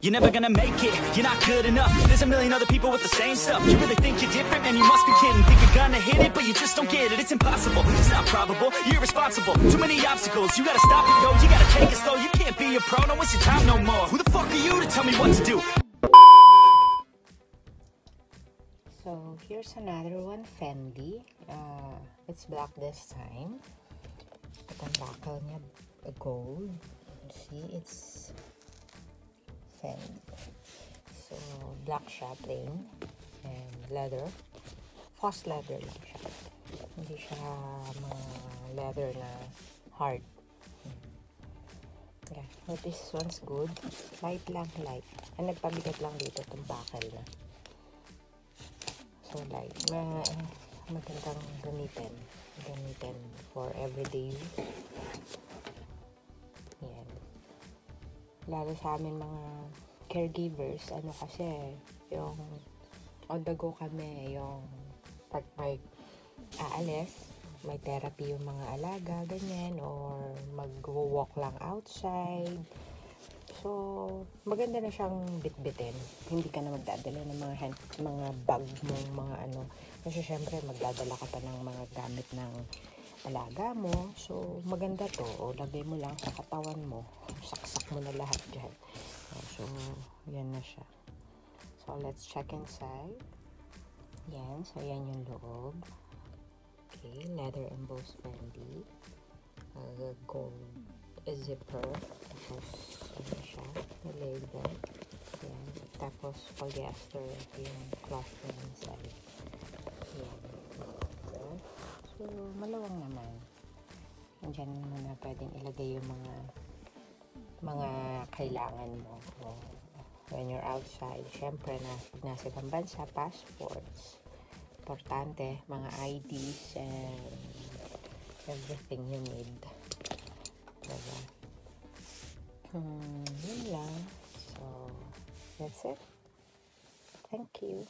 You're never gonna make it, you're not good enough. There's a million other people with the same stuff. You really think you're different, man, you must be kidding. Think you're gonna hit it, but you just don't get it. It's impossible, it's not probable, you're irresponsible. Too many obstacles, you gotta stop it, yo. You gotta take it slow, you can't be a pro. No, it's your time no more. Who the fuck are you to tell me what to do? So, here's another one, Fendi. Uh, it's black this time. At buckle gold. See, it's Fendi. So, black siya, plain. And leather. Fast leather lang siya. Hindi siya mga leather na hard. Yeah, but this one's good. Light lang, light. Ang nagpabigat lang dito itong buckle na. So light. Ma magandang gamitin. Gamitin for everyday use. Lalo sa amin mga caregivers, ano kasi, yung on the go kami, yung pag may aalis, may therapy yung mga alaga, ganyan, or mag-walk lang outside. So, maganda na siyang bitbitin. Hindi ka na magdadala ng mga hand, mga bag mo, mga ano. Kasi syempre, magdadala ka pa ng mga gamit ng alaga mo. So, maganda to. O, lagay mo lang sa katawan mo. Saksak mo na lahat dyan. So, yan na siya. So, let's check inside. Yan. So, yan yung loob. Okay. Leather embossed Fendi. Uh, gold zipper. Tapos, ano siya, label. Yan. Tapos, polyester yung cloth na inside. So, malawang naman. Andyan mo na pwedeng ilagay yung mga mga kailangan mo. O, when you're outside, syempre na nasa ibang bansa, passports, importante, mga IDs and everything you need. Diba? Hmm, yun lang. So, that's it. Thank you.